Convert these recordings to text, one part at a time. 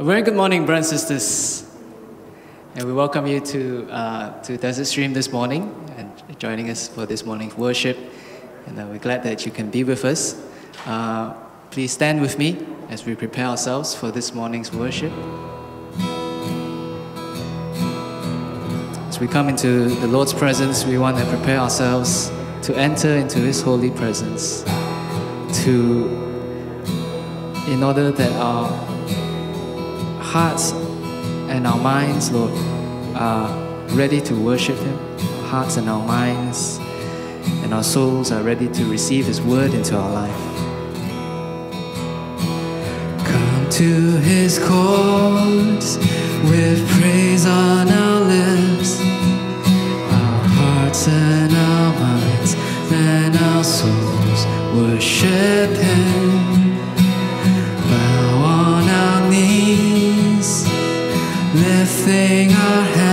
A very good morning, brothers and sisters. And we welcome you to, uh, to Desert Stream this morning and joining us for this morning's worship. And uh, we're glad that you can be with us. Uh, please stand with me as we prepare ourselves for this morning's worship. As we come into the Lord's presence, we want to prepare ourselves to enter into His holy presence, to, in order that our hearts and our minds, Lord, are ready to worship Him. Our hearts and our minds and our souls are ready to receive His word into our life. Come to His courts with praise on our lips, our hearts and our minds and our souls worship Him. Bow on our knees, lifting our hands,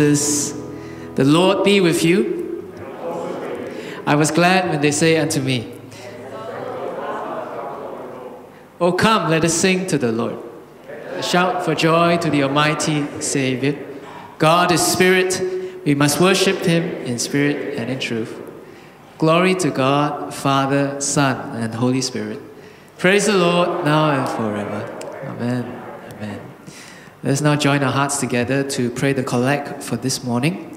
The Lord be with you. I was glad when they say unto me, Oh, come, let us sing to the Lord. A shout for joy to the Almighty Savior. God is spirit. We must worship him in spirit and in truth. Glory to God, Father, Son, and Holy Spirit. Praise the Lord now and forever. Let's now join our hearts together to pray the collect for this morning.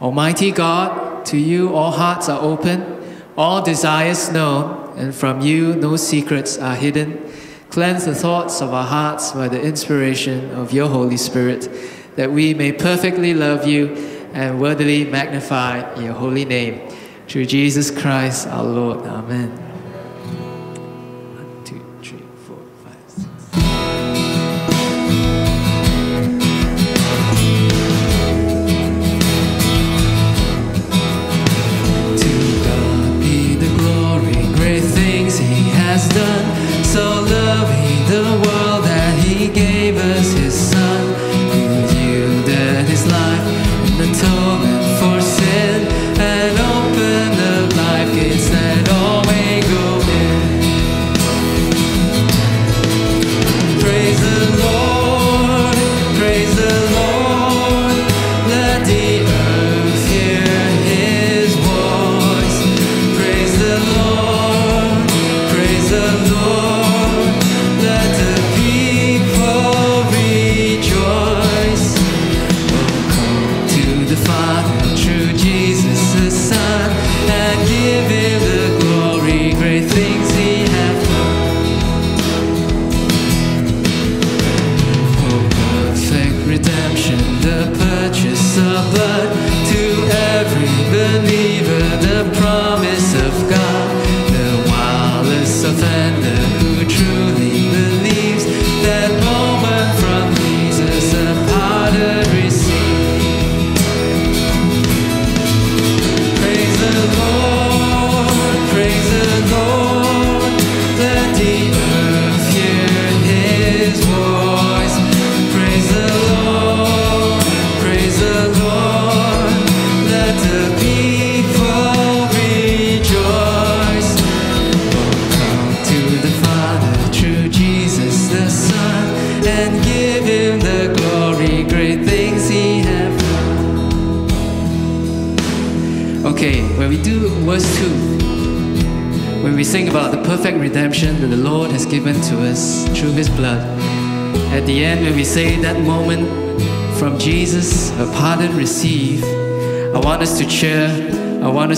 Almighty God, to you all hearts are open, all desires known, and from you no secrets are hidden. Cleanse the thoughts of our hearts by the inspiration of your Holy Spirit, that we may perfectly love you and worthily magnify your holy name. Through Jesus Christ our Lord. Amen.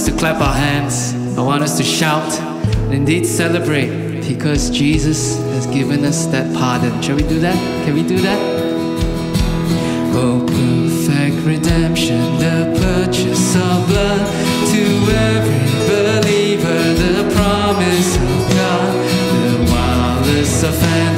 to clap our hands. I want us to shout and indeed celebrate because Jesus has given us that pardon. Shall we do that? Can we do that? Oh, perfect redemption, the purchase of blood to every believer, the promise of God, the wildest offense.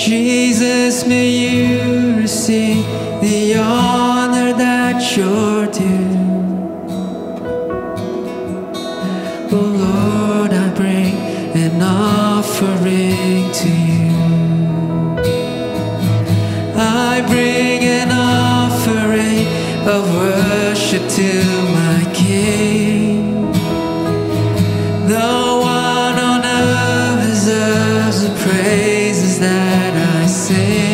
Jesus, may you receive the honor that you're due. Oh Lord, I bring an offering to you. I bring an offering of worship to my say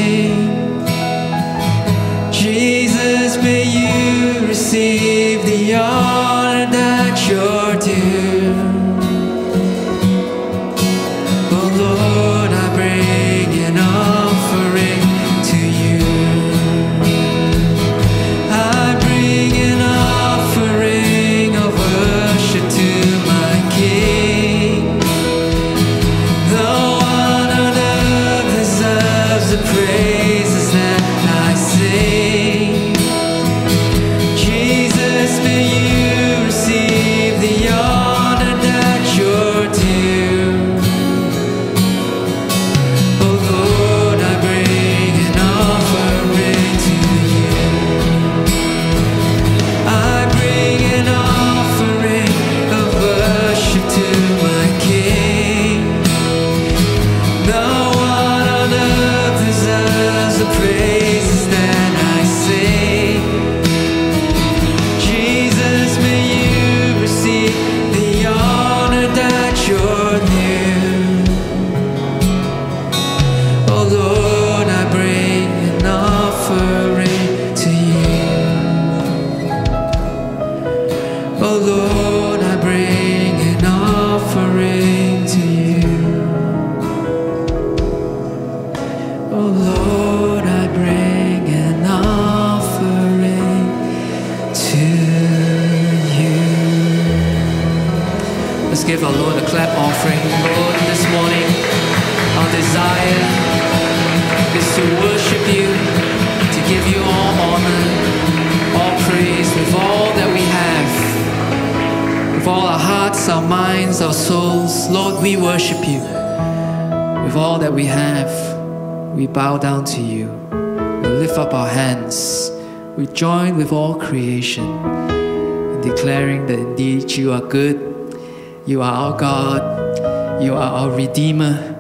we have, we bow down to you. We lift up our hands. We join with all creation in declaring that indeed you are good. You are our God. You are our Redeemer.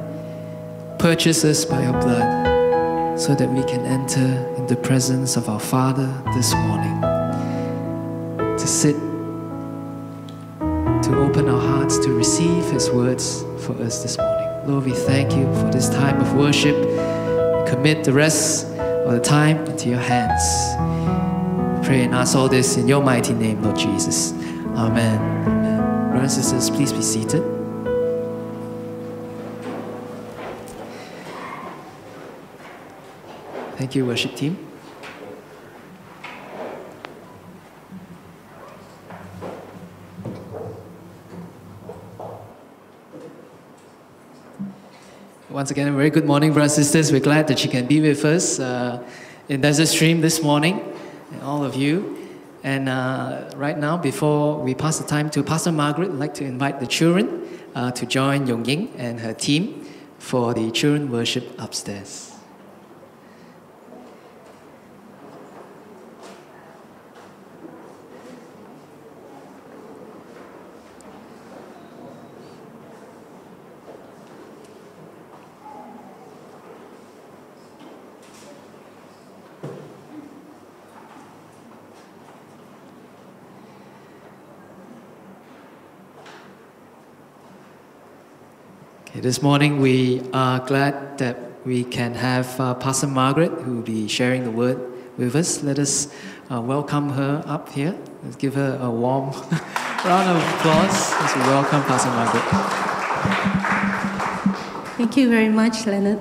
Purchase us by your blood so that we can enter in the presence of our Father this morning. To sit, to open our hearts to receive His words for us this morning. Lord, we thank you for this time of worship. Commit the rest of the time into your hands. Pray and ask all this in your mighty name, Lord Jesus. Amen. Amen. Brothers and sisters, please be seated. Thank you, worship team. Once again, a very good morning, brothers and sisters. We're glad that you can be with us uh, in Desert Stream this morning, and all of you. And uh, right now, before we pass the time to Pastor Margaret, I'd like to invite the children uh, to join Yong Ying and her team for the children worship upstairs. This morning we are glad that we can have uh, Pastor Margaret who will be sharing the word with us. Let us uh, welcome her up here. Let's give her a warm round of applause as we welcome Pastor Margaret. Thank you very much, Leonard.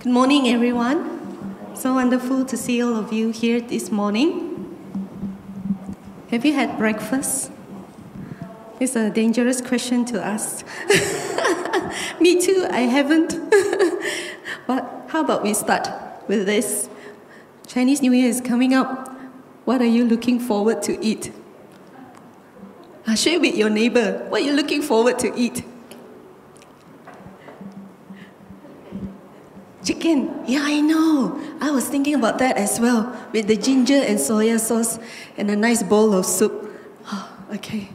Good morning, everyone. So wonderful to see all of you here this morning. Have you had breakfast? It's a dangerous question to ask. Me too, I haven't. but how about we start with this? Chinese New Year is coming up. What are you looking forward to eat? Uh, share with your neighbor. What are you looking forward to eat? Chicken. Yeah, I know. I was thinking about that as well, with the ginger and soya sauce and a nice bowl of soup. Oh, okay.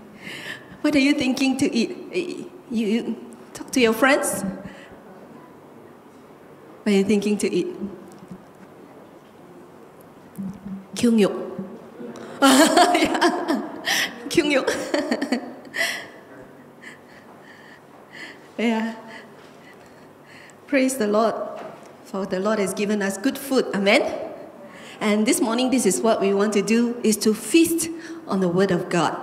What are you thinking to eat? Eh, you, you talk to your friends? What are you thinking to eat? Kyungyuk. Kyungyuk. yeah. Praise the Lord, for the Lord has given us good food. Amen. And this morning, this is what we want to do: is to feast on the Word of God.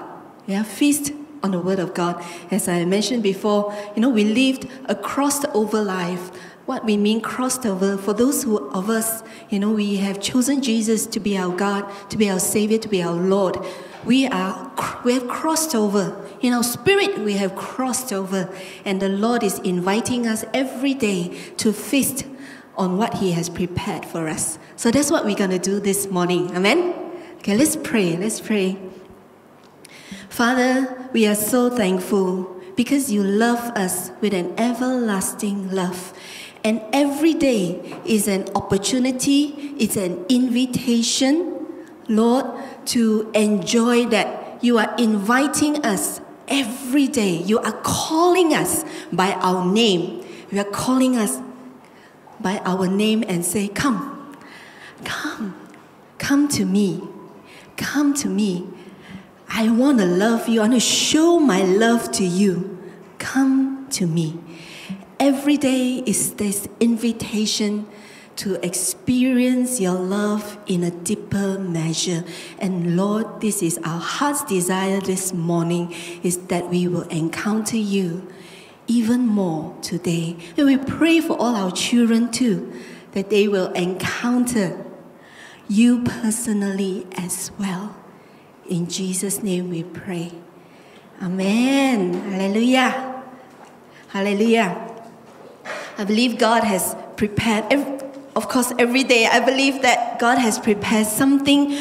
Yeah, feast on the Word of God. As I mentioned before, you know, we lived a crossed over life. What we mean crossed over, for those who, of us, you know, we have chosen Jesus to be our God, to be our Savior, to be our Lord. We are, we have crossed over. In our spirit, we have crossed over. And the Lord is inviting us every day to feast on what He has prepared for us. So that's what we're going to do this morning. Amen? Okay, let's pray. Let's pray. Father, we are so thankful because you love us with an everlasting love. And every day is an opportunity, it's an invitation, Lord, to enjoy that. You are inviting us every day. You are calling us by our name. You are calling us by our name and say, Come, come, come to me, come to me. I want to love you. I want to show my love to you. Come to me. Every day is this invitation to experience your love in a deeper measure. And Lord, this is our heart's desire this morning is that we will encounter you even more today. And we pray for all our children too, that they will encounter you personally as well. In Jesus' name we pray. Amen. Hallelujah. Hallelujah. I believe God has prepared, of course, every day, I believe that God has prepared something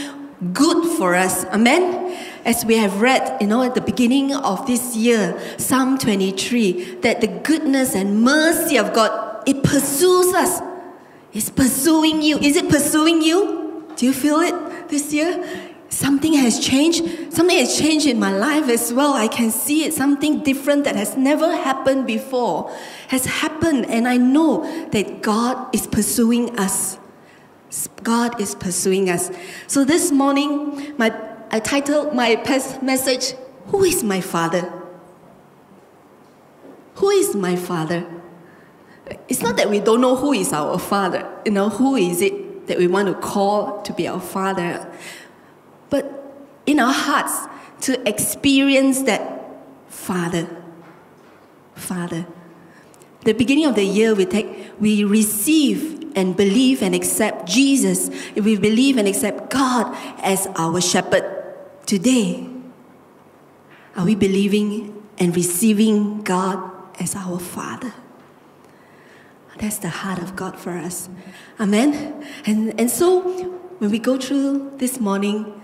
good for us. Amen. As we have read, you know, at the beginning of this year, Psalm 23, that the goodness and mercy of God, it pursues us. It's pursuing you. Is it pursuing you? Do you feel it this year? Something has changed. Something has changed in my life as well. I can see it. Something different that has never happened before has happened. And I know that God is pursuing us. God is pursuing us. So this morning, my, I titled my past message, Who is my Father? Who is my Father? It's not that we don't know who is our Father. You know, who is it that we want to call to be our Father? In our hearts, to experience that Father. Father. The beginning of the year, we take, we receive and believe and accept Jesus, we believe and accept God as our shepherd today, are we believing and receiving God as our Father? That's the heart of God for us. Amen. And, and so when we go through this morning,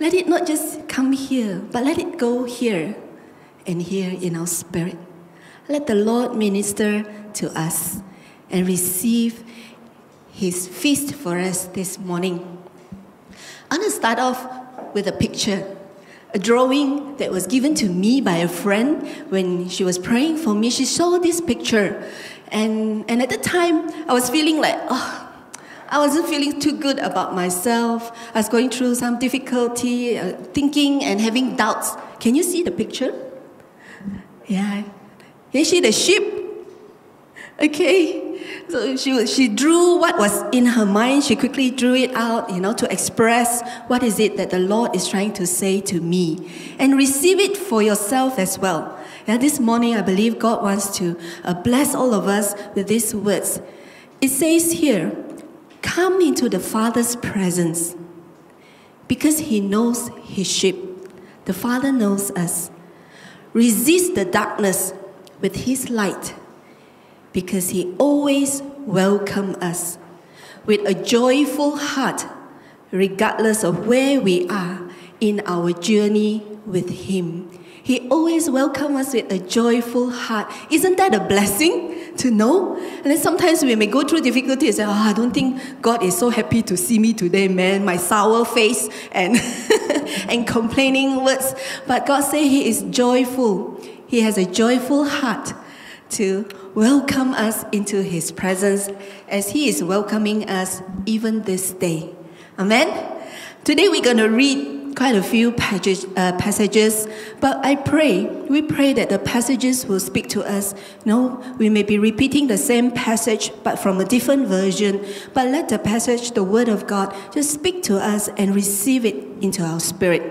let it not just come here, but let it go here and here in our spirit. Let the Lord minister to us and receive his feast for us this morning. I'm going to start off with a picture, a drawing that was given to me by a friend when she was praying for me. She saw this picture, and, and at the time, I was feeling like, oh, I wasn't feeling too good about myself. I was going through some difficulty, uh, thinking and having doubts. Can you see the picture? Yeah. You see the sheep? Okay. So she, she drew what was in her mind. She quickly drew it out, you know, to express what is it that the Lord is trying to say to me. And receive it for yourself as well. Yeah, this morning, I believe God wants to uh, bless all of us with these words. It says here, come into the Father's presence because he knows his sheep. The Father knows us. Resist the darkness with his light because He always welcomes us with a joyful heart, regardless of where we are in our journey with Him. He always welcomes us with a joyful heart. Isn't that a blessing to know? And then sometimes we may go through difficulties and say, oh, I don't think God is so happy to see me today, man. My sour face and, and complaining words. But God says He is joyful. He has a joyful heart to welcome us into His presence as He is welcoming us even this day. Amen? Today we're going to read quite a few uh, passages, but I pray, we pray that the passages will speak to us. No, we may be repeating the same passage, but from a different version, but let the passage, the Word of God, just speak to us and receive it into our spirit.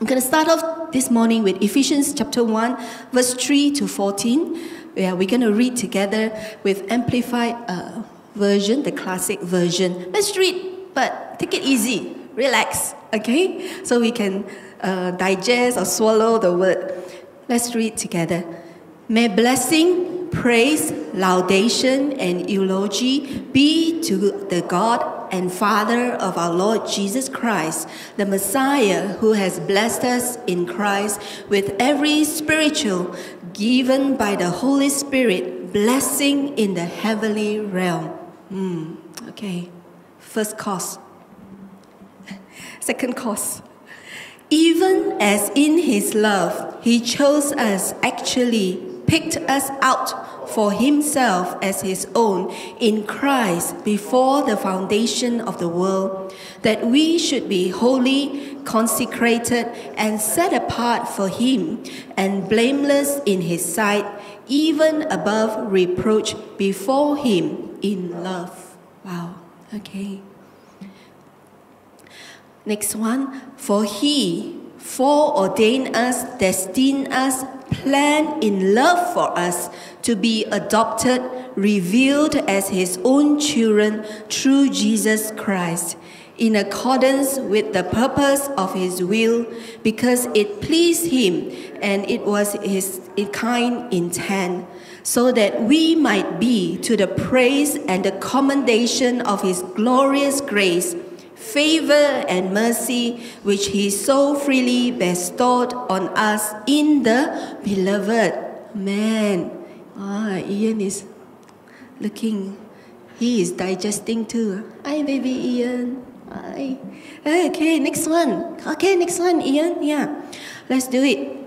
I'm going to start off this morning with Ephesians chapter 1, verse 3 to 14 yeah, we're going to read together with amplified uh, version, the classic version. Let's read, but take it easy, relax, okay? So we can uh, digest or swallow the word. Let's read together. May blessing, praise, laudation, and eulogy be to the God and Father of our Lord Jesus Christ, the Messiah who has blessed us in Christ with every spiritual given by the Holy Spirit blessing in the heavenly realm. Mm, okay, first cause. Second cause. Even as in his love, he chose us, actually picked us out for himself as his own in Christ before the foundation of the world, that we should be holy consecrated and set apart for him and blameless in his sight, even above reproach before him in love. Wow, okay. Next one, for he foreordained us, destined us, planned in love for us to be adopted revealed as his own children through Jesus Christ, in accordance with the purpose of his will, because it pleased him and it was his kind intent, so that we might be to the praise and the commendation of his glorious grace favor and mercy which he so freely bestowed on us in the beloved. Man, ah, Ian is looking, he is digesting too. Hi, baby Ian. Hi. Okay, next one. Okay, next one, Ian. Yeah, let's do it.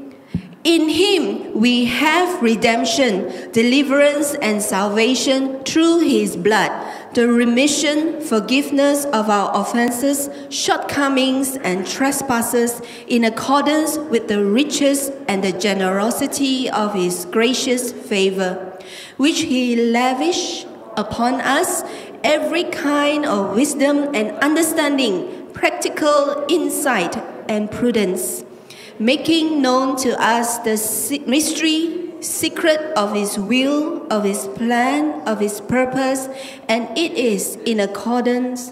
In him we have redemption, deliverance, and salvation through his blood, the remission, forgiveness of our offenses, shortcomings, and trespasses in accordance with the riches and the generosity of his gracious favor, which he lavished upon us every kind of wisdom and understanding, practical insight and prudence making known to us the mystery, secret of His will, of His plan, of His purpose, and it is in accordance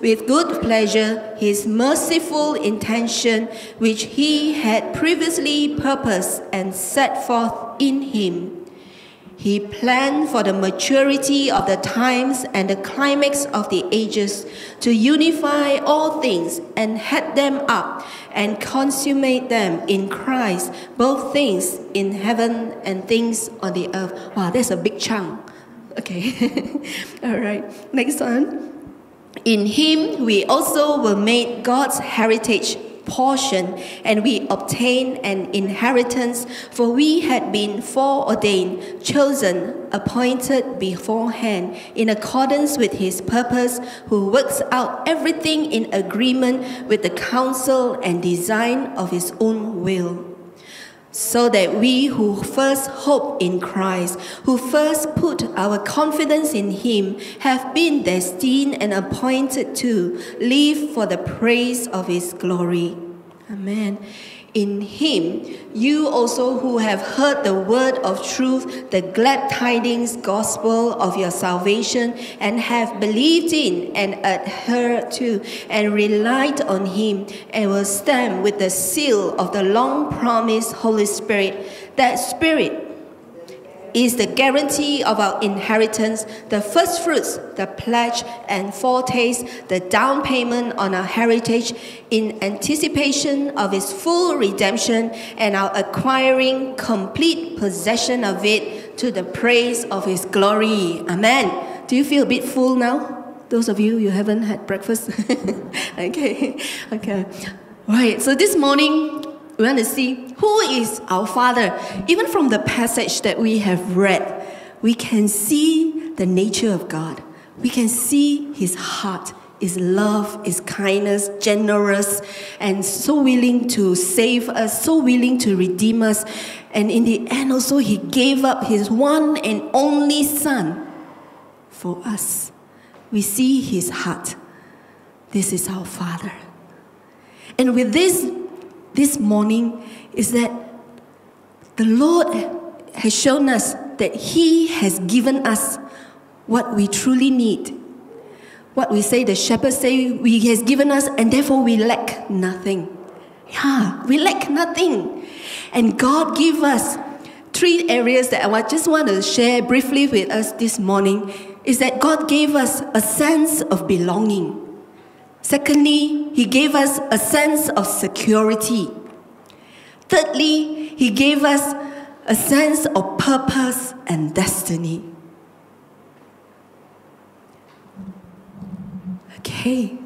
with good pleasure His merciful intention, which He had previously purposed and set forth in Him he planned for the maturity of the times and the climax of the ages to unify all things and head them up and consummate them in Christ, both things in heaven and things on the earth. Wow, that's a big chunk. Okay. all right. Next one. In him we also were made God's heritage portion, and we obtain an inheritance, for we had been foreordained, chosen, appointed beforehand, in accordance with his purpose, who works out everything in agreement with the counsel and design of his own will so that we who first hope in Christ, who first put our confidence in Him, have been destined and appointed to live for the praise of His glory. Amen. In him, you also who have heard the word of truth, the glad tidings gospel of your salvation, and have believed in and adhered to and relied on him, and will stand with the seal of the long promised Holy Spirit. That Spirit is the guarantee of our inheritance, the first fruits, the pledge and foretaste, the down payment on our heritage in anticipation of its full redemption and our acquiring complete possession of it to the praise of his glory. Amen. Do you feel a bit full now? Those of you you haven't had breakfast? okay. Okay. Right. So this morning we want to see who is our Father. Even from the passage that we have read, we can see the nature of God. We can see His heart, His love, His kindness, generous, and so willing to save us, so willing to redeem us. And in the end, also, He gave up His one and only Son for us. We see His heart. This is our Father. And with this this morning is that the Lord has shown us that He has given us what we truly need. What we say, the shepherd say, He has given us, and therefore we lack nothing. Yeah, we lack nothing. And God gave us three areas that I just want to share briefly with us this morning is that God gave us a sense of belonging. Secondly, He gave us a sense of security. Thirdly, He gave us a sense of purpose and destiny. Okay,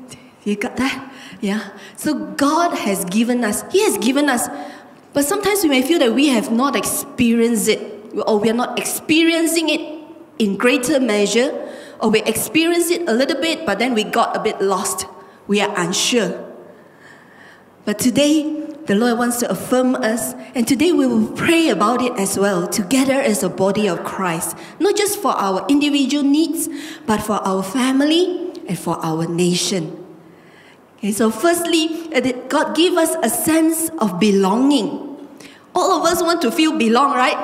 you got that? Yeah. So God has given us, He has given us, but sometimes we may feel that we have not experienced it, or we are not experiencing it in greater measure, or we experienced it a little bit, but then we got a bit lost we are unsure. But today, the Lord wants to affirm us, and today we will pray about it as well, together as a body of Christ, not just for our individual needs, but for our family and for our nation. Okay, so firstly, uh, God give us a sense of belonging. All of us want to feel belong, right?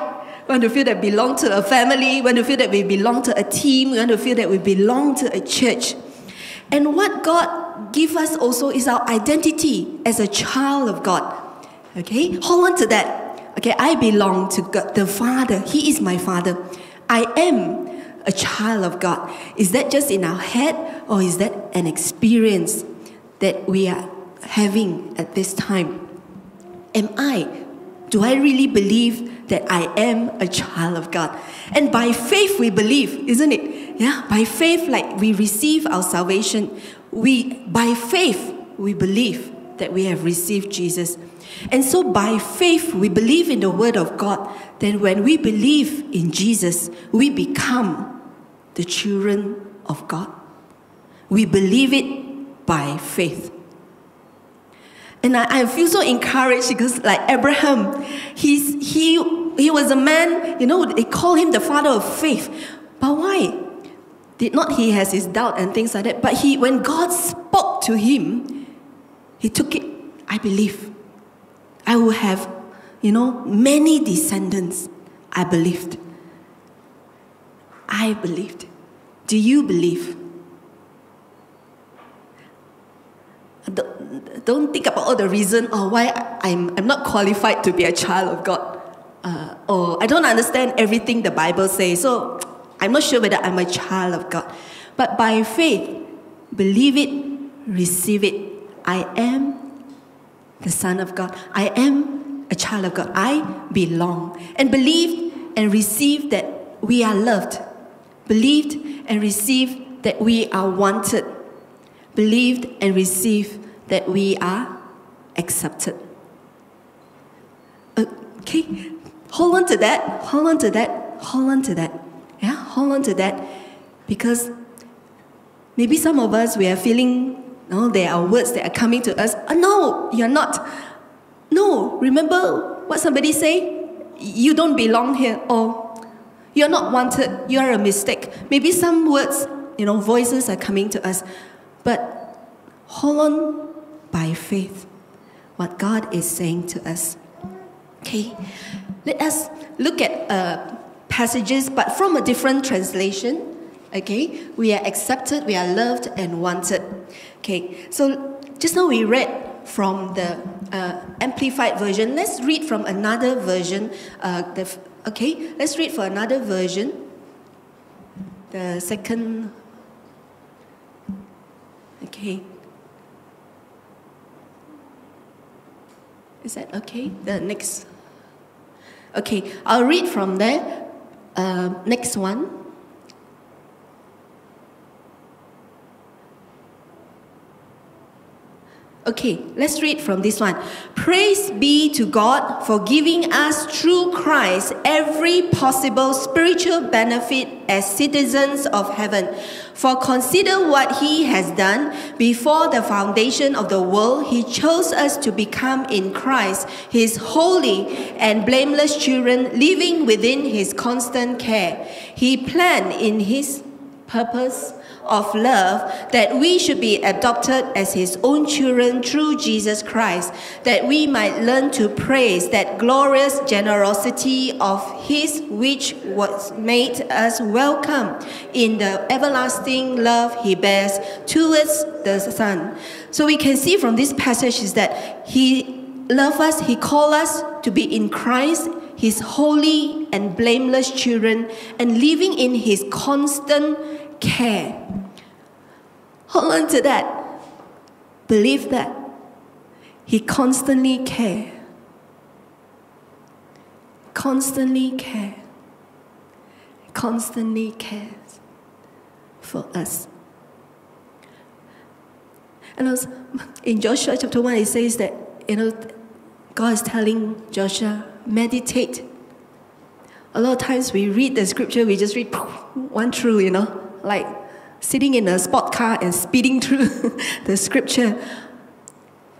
We want to feel that belong to a family. We want to feel that we belong to a team. We want to feel that we belong to a church. And what God give us also is our identity as a child of God. Okay, hold on to that. Okay, I belong to God, the Father. He is my Father. I am a child of God. Is that just in our head or is that an experience that we are having at this time? Am I, do I really believe that I am a child of God? And by faith we believe, isn't it? Yeah, by faith, like we receive our salvation, we by faith we believe that we have received Jesus. And so by faith we believe in the word of God. Then when we believe in Jesus, we become the children of God. We believe it by faith. And I, I feel so encouraged because, like Abraham, he's, he, he was a man, you know, they call him the father of faith. But why? Did not he has his doubt and things like that? But he, when God spoke to him, he took it. I believe. I will have, you know, many descendants. I believed. I believed. Do you believe? Don't think about all the reason or why I'm, I'm not qualified to be a child of God. Uh, or I don't understand everything the Bible says, so I'm not sure whether I'm a child of God. But by faith, believe it, receive it. I am the Son of God. I am a child of God. I belong. And believe and receive that we are loved believed and receive that we are wanted, believed and received that we are accepted. Okay, hold on to that, hold on to that, hold on to that. Yeah, hold on to that because maybe some of us we are feeling no, there are words that are coming to us. Oh, no, you're not. No, remember what somebody say? You don't belong here. Or you're not wanted. You're a mistake. Maybe some words, you know, voices are coming to us. But hold on by faith what God is saying to us. Okay, let us look at uh, passages, but from a different translation. Okay, we are accepted, we are loved and wanted. Okay, so just now we read from the uh, amplified version. Let's read from another version, uh, the Okay, let's read for another version. The second. Okay. Is that okay? The next. Okay, I'll read from there. Uh, next one. Okay, let's read from this one. Praise be to God for giving us through Christ every possible spiritual benefit as citizens of heaven. For consider what he has done before the foundation of the world. He chose us to become in Christ his holy and blameless children, living within his constant care. He planned in his purpose of love that we should be adopted as his own children through Jesus Christ, that we might learn to praise that glorious generosity of his which was made us welcome in the everlasting love he bears towards the Son. So we can see from this passage is that he loved us, he called us to be in Christ, his holy and blameless children, and living in his constant care. Hold on to that. Believe that. He constantly care. Constantly care. Constantly cares for us. And in Joshua chapter 1, it says that, you know, God is telling Joshua, meditate. A lot of times we read the scripture, we just read one through, you know, like sitting in a sport car and speeding through the scripture.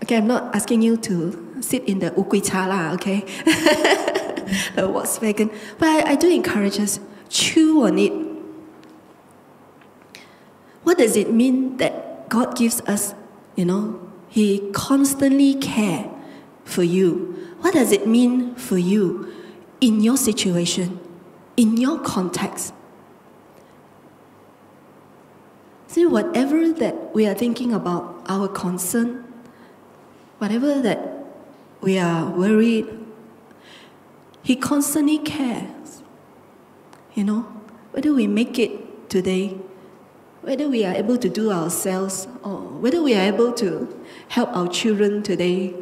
Okay, I'm not asking you to sit in the Ukui Chala, okay? the Volkswagen. But I, I do encourage us, to chew on it. What does it mean that God gives us, you know, He constantly care for you? What does it mean for you? in your situation, in your context. See, whatever that we are thinking about, our concern, whatever that we are worried, He constantly cares. You know, whether we make it today, whether we are able to do ourselves, or whether we are able to help our children today,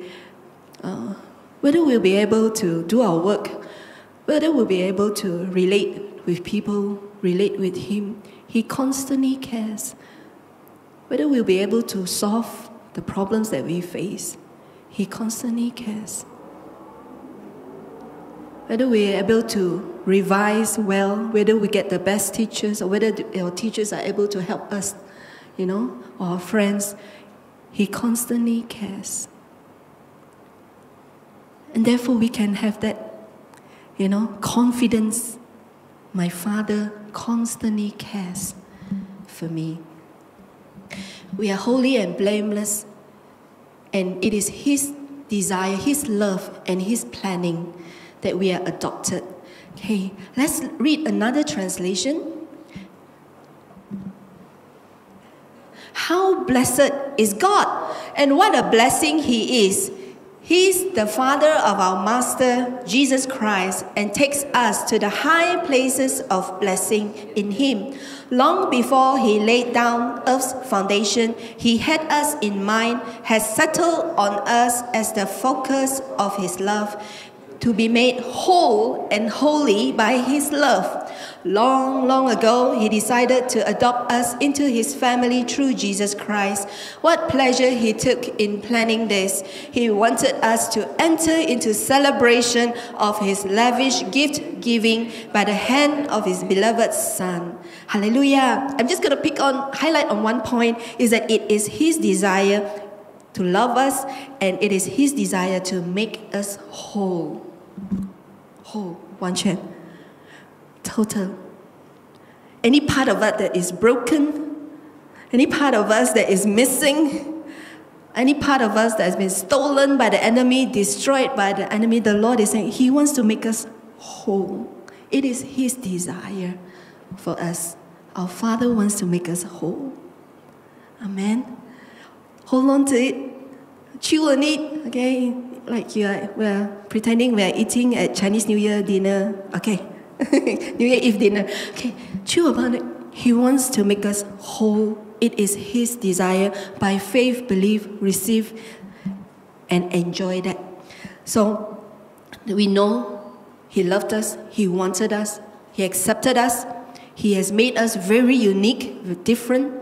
uh, whether we'll be able to do our work, whether we'll be able to relate with people, relate with Him, He constantly cares. Whether we'll be able to solve the problems that we face, He constantly cares. Whether we're able to revise well, whether we get the best teachers, or whether our teachers are able to help us, you know, or our friends, He constantly cares. And therefore, we can have that, you know, confidence. My Father constantly cares for me. We are holy and blameless, and it is His desire, His love, and His planning that we are adopted. Okay, let's read another translation. How blessed is God, and what a blessing He is. He's the Father of our Master, Jesus Christ, and takes us to the high places of blessing in Him. Long before He laid down earth's foundation, He had us in mind, has settled on us as the focus of His love to be made whole and holy by His love. Long, long ago, He decided to adopt us into His family through Jesus Christ. What pleasure He took in planning this. He wanted us to enter into celebration of His lavish gift giving by the hand of His beloved Son. Hallelujah. I'm just going to pick on, highlight on one point is that it is His desire to love us and it is His desire to make us whole. Whole, 完全 total. Any part of us that is broken, any part of us that is missing, any part of us that has been stolen by the enemy, destroyed by the enemy, the Lord is saying He wants to make us whole. It is His desire for us. Our Father wants to make us whole. Amen. Hold on to it. Chew on it, okay? Like you are, we're pretending we're eating at Chinese New Year dinner. Okay. New Year Eve dinner. Okay, chew about it. He wants to make us whole. It is His desire. By faith, believe, receive, and enjoy that. So we know He loved us, He wanted us, He accepted us, He has made us very unique, different.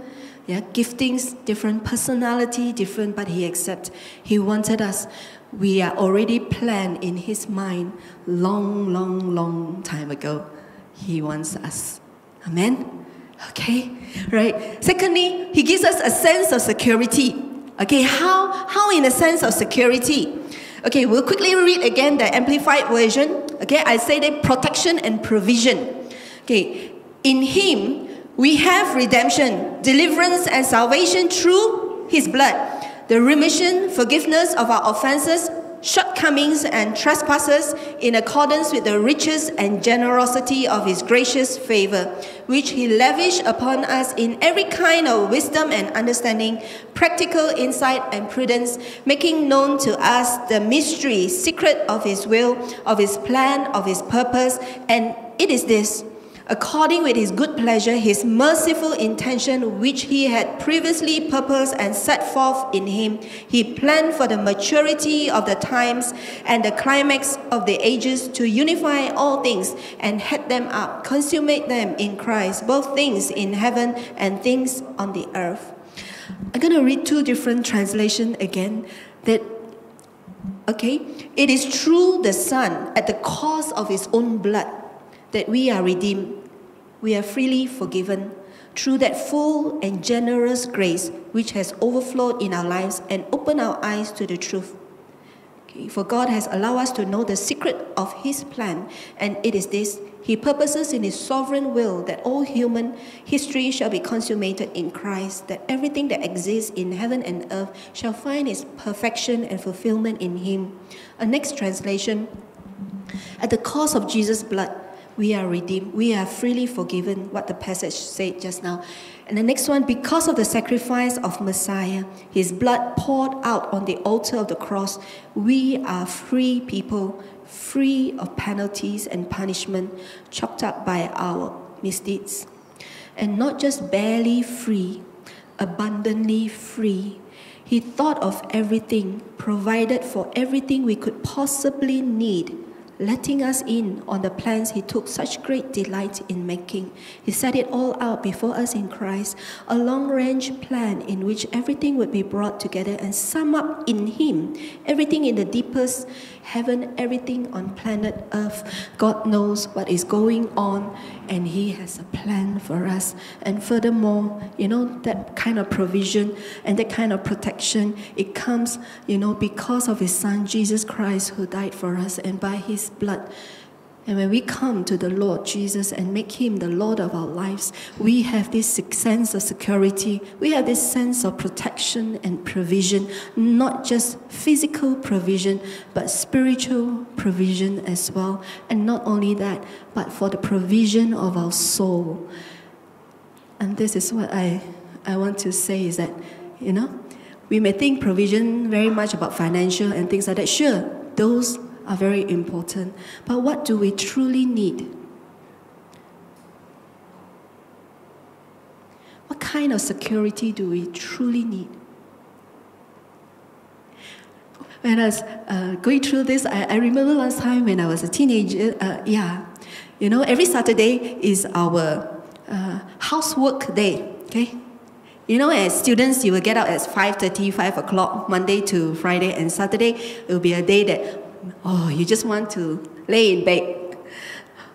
Yeah, giftings, different personality, different, but He accepts. He wanted us we are already planned in his mind long, long, long time ago. He wants us. Amen? Okay, right. Secondly, he gives us a sense of security. Okay, how, how in a sense of security? Okay, we'll quickly read again the amplified version. Okay, I say that protection and provision. Okay, in him we have redemption, deliverance, and salvation through his blood the remission, forgiveness of our offenses, shortcomings, and trespasses in accordance with the riches and generosity of His gracious favor, which He lavished upon us in every kind of wisdom and understanding, practical insight and prudence, making known to us the mystery, secret of His will, of His plan, of His purpose, and it is this according with his good pleasure, his merciful intention, which he had previously purposed and set forth in him, he planned for the maturity of the times and the climax of the ages to unify all things and head them up, consummate them in Christ, both things in heaven and things on the earth. I'm going to read two different translations again that okay it is true the son at the cost of his own blood that we are redeemed, we are freely forgiven through that full and generous grace which has overflowed in our lives and opened our eyes to the truth. Okay, for God has allowed us to know the secret of His plan, and it is this He purposes in His sovereign will that all human history shall be consummated in Christ, that everything that exists in heaven and earth shall find its perfection and fulfillment in Him. A next translation At the cost of Jesus' blood, we are redeemed. We are freely forgiven, what the passage said just now. And the next one, because of the sacrifice of Messiah, his blood poured out on the altar of the cross, we are free people, free of penalties and punishment chalked up by our misdeeds. And not just barely free, abundantly free. He thought of everything, provided for everything we could possibly need letting us in on the plans He took such great delight in making. He set it all out before us in Christ, a long range plan in which everything would be brought together and sum up in Him. Everything in the deepest heaven, everything on planet Earth. God knows what is going on and He has a plan for us. And furthermore, you know, that kind of provision and that kind of protection, it comes, you know, because of His Son, Jesus Christ, who died for us and by His blood. And when we come to the Lord Jesus and make Him the Lord of our lives, we have this sense of security. We have this sense of protection and provision, not just physical provision, but spiritual provision as well. And not only that, but for the provision of our soul. And this is what I, I want to say is that, you know, we may think provision very much about financial and things like that. Sure, those are very important. But what do we truly need? What kind of security do we truly need? When I was uh, going through this, I, I, remember last time when I was a teenager, uh, yeah, you know, every Saturday is our uh, housework day, okay? You know, as students, you will get out at 5.30, 5 o'clock, Monday to Friday, and Saturday it will be a day that oh, you just want to lay in bed.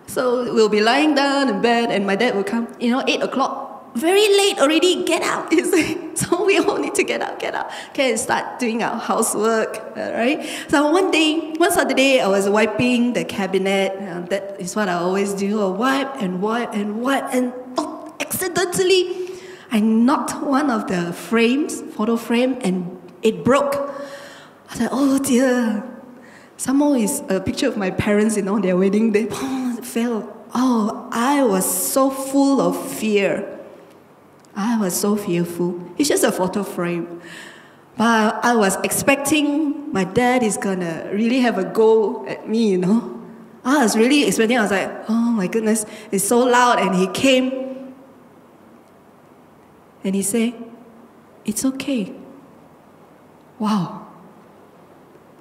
So we'll be lying down in bed, and my dad will come, you know, 8 o'clock, very late already, get out. so we all need to get out, get out. Okay, start doing our housework, right? So one day, one Saturday, I was wiping the cabinet. Uh, that is what I always do. I wipe and wipe and wipe, and oh, accidentally, I knocked one of the frames, photo frame, and it broke. I said, oh dear, some more is a picture of my parents, you know, their wedding day. Oh, fell. Oh, I was so full of fear. I was so fearful. It's just a photo frame. But I was expecting my dad is gonna really have a go at me, you know. I was really expecting, I was like, oh my goodness, it's so loud. And he came and he said, it's okay. Wow.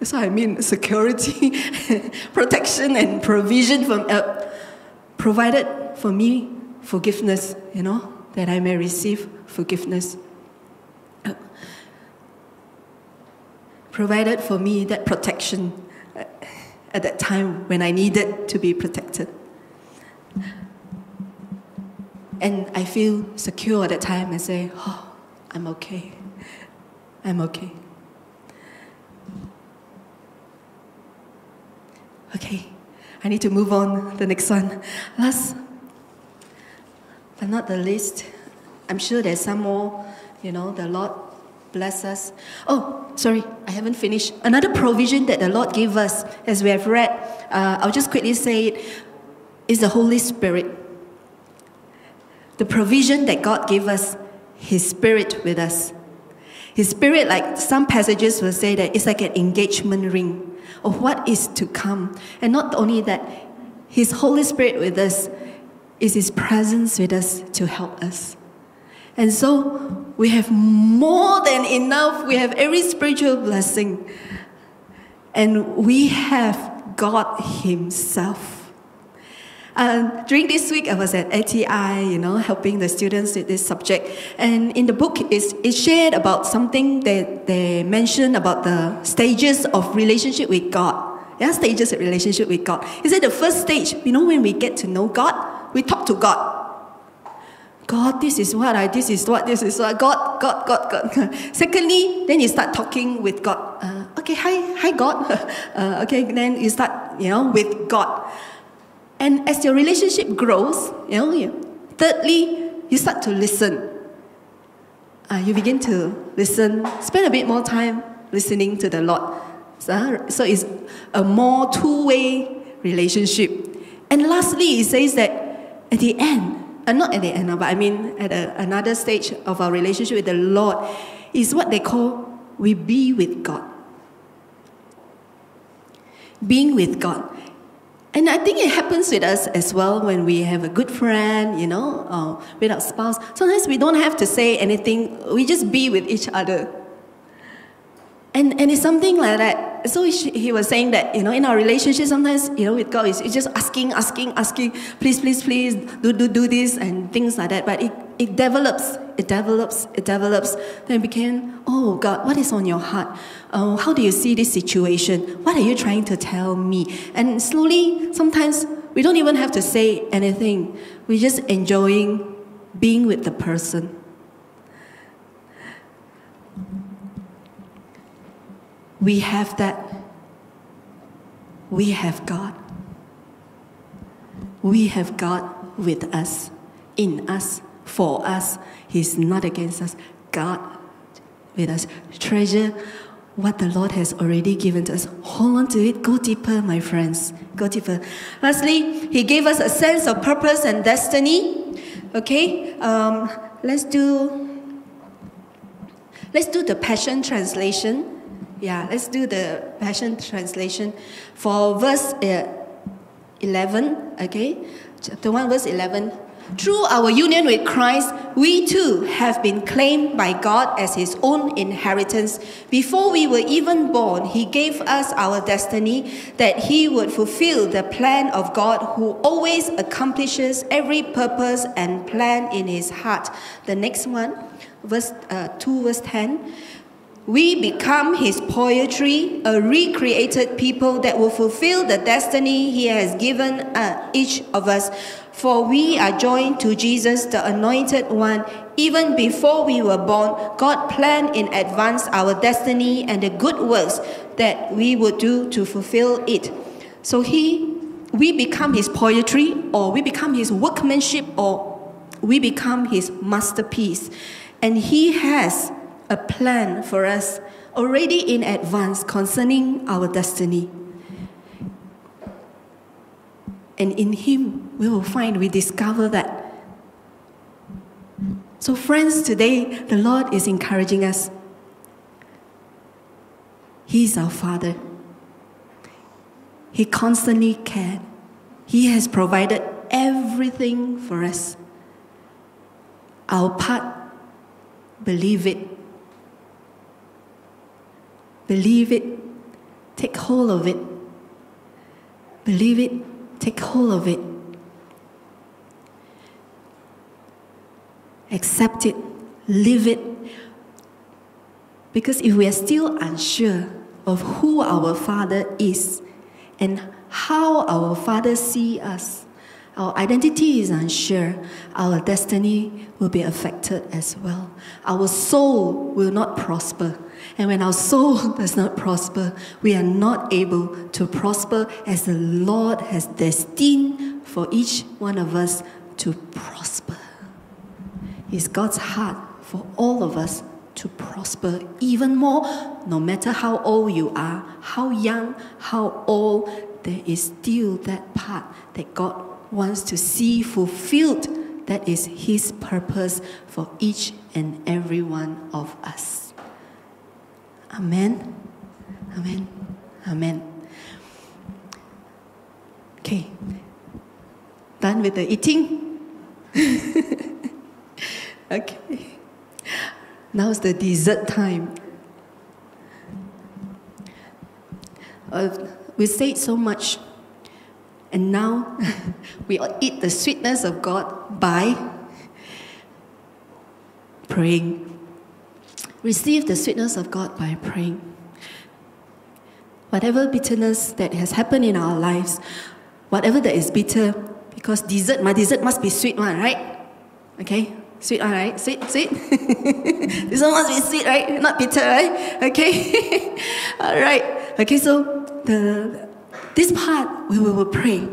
That's what I mean security, protection, and provision from, uh, provided for me forgiveness, you know, that I may receive forgiveness. Uh, provided for me that protection uh, at that time when I needed to be protected. And I feel secure at that time and say, oh, I'm okay. I'm okay. Okay, I need to move on. The next one. Last, but not the least, I'm sure there's some more, you know, the Lord bless us. Oh, sorry, I haven't finished. Another provision that the Lord gave us, as we have read, uh, I'll just quickly say it, is the Holy Spirit. The provision that God gave us, His Spirit with us. His Spirit, like some passages will say that it's like an engagement ring of what is to come. And not only that, His Holy Spirit with us is His presence with us to help us. And so we have more than enough. We have every spiritual blessing. And we have God Himself. Um, during this week, I was at ATI, you know, helping the students with this subject. And in the book, it's, it's shared about something that they mentioned about the stages of relationship with God. Yeah, stages of relationship with God. He said the first stage, you know, when we get to know God, we talk to God. God, this is what I, this is what, this is what, God, God, God, God. Secondly, then you start talking with God. Uh, okay, hi, hi, God. Uh, okay, then you start, you know, with God. And as your relationship grows, you know, thirdly, you start to listen. Uh, you begin to listen, spend a bit more time listening to the Lord. So, so it's a more two way relationship. And lastly, it says that at the end, uh, not at the end, but I mean at a, another stage of our relationship with the Lord, is what they call we be with God. Being with God. And I think it happens with us as well when we have a good friend, you know, or with our spouse. Sometimes we don't have to say anything, we just be with each other. And, and it's something like that. So he, was saying that, you know, in our relationship, sometimes, you know, with God, it's, it's just asking, asking, asking, please, please, please, do, do, do this, and things like that. But it, it develops, it develops, it develops. Then it became, oh, God, what is on your heart? Oh, how do you see this situation? What are you trying to tell me? And slowly, sometimes we don't even have to say anything. We're just enjoying being with the person. We have that. We have God. We have God with us, in us, for us. He's not against us. God with us. Treasure what the Lord has already given to us. Hold on to it. Go deeper, my friends. Go deeper. Lastly, He gave us a sense of purpose and destiny. Okay, um, let's do. Let's do the Passion Translation. Yeah, let's do the Passion Translation for verse uh, 11, okay? Chapter 1, verse 11. Through our union with Christ, we too have been claimed by God as His own inheritance. Before we were even born, He gave us our destiny that He would fulfill the plan of God who always accomplishes every purpose and plan in His heart. The next one, verse uh, 2, verse 10 we become his poetry, a recreated people that will fulfill the destiny he has given uh, each of us. For we are joined to Jesus, the anointed one. Even before we were born, God planned in advance our destiny and the good works that we would do to fulfill it. So he, we become his poetry, or we become his workmanship, or we become his masterpiece. And he has a plan for us already in advance concerning our destiny. And in Him, we will find, we discover that. So, friends, today the Lord is encouraging us. He's our Father. He constantly cared. He has provided everything for us. Our part, believe it, Believe it, take hold of it. Believe it, take hold of it. Accept it, live it. Because if we are still unsure of who our Father is and how our Father sees us, our identity is unsure, our destiny will be affected as well. Our soul will not prosper and when our soul does not prosper, we are not able to prosper as the Lord has destined for each one of us to prosper. It's God's heart for all of us to prosper even more, no matter how old you are, how young, how old, there is still that part that God wants to see fulfilled. That is His purpose for each and every one of us. Amen. Amen. Amen. Okay. Done with the eating? okay. Now it's the dessert time. Uh, we said so much, and now we eat the sweetness of God by praying receive the sweetness of God by praying. Whatever bitterness that has happened in our lives, whatever that is bitter, because dessert, my dessert must be sweet one, right? Okay, sweet one, right? Sweet, sweet. this one must be sweet, right? Not bitter, right? Okay. all right. Okay, so the this part we will pray,